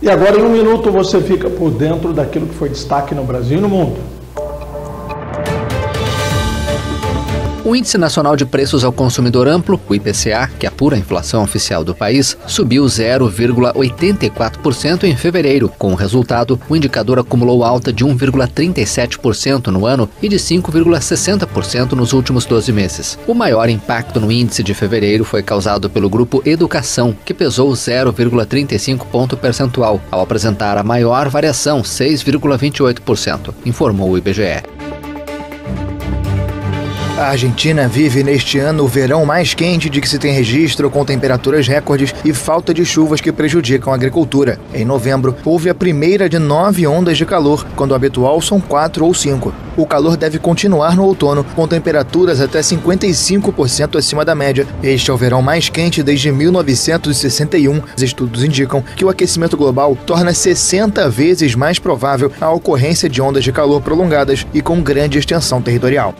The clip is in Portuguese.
E agora, em um minuto, você fica por dentro daquilo que foi destaque no Brasil e no mundo. O Índice Nacional de Preços ao Consumidor Amplo, o IPCA, que apura a inflação oficial do país, subiu 0,84% em fevereiro. Com o resultado, o indicador acumulou alta de 1,37% no ano e de 5,60% nos últimos 12 meses. O maior impacto no índice de fevereiro foi causado pelo grupo Educação, que pesou 0,35 ponto percentual, ao apresentar a maior variação, 6,28%, informou o IBGE. A Argentina vive neste ano o verão mais quente de que se tem registro, com temperaturas recordes e falta de chuvas que prejudicam a agricultura. Em novembro, houve a primeira de nove ondas de calor, quando o habitual são quatro ou cinco. O calor deve continuar no outono, com temperaturas até 55% acima da média. Este é o verão mais quente desde 1961. Os estudos indicam que o aquecimento global torna 60 vezes mais provável a ocorrência de ondas de calor prolongadas e com grande extensão territorial.